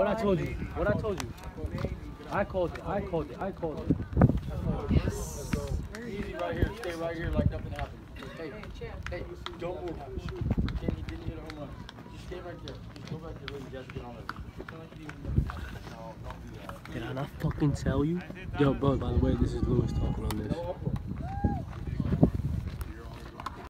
What I told you. What I told you. I called it. I called it. I called it. Easy right here. Stay right here like nothing happened. Hey, hey, don't move. Kenny didn't hit a home run. Just stay right there. Just go back there with Just get on it. Did I not fucking tell you? Yo, bro, by the way, this is Lewis talking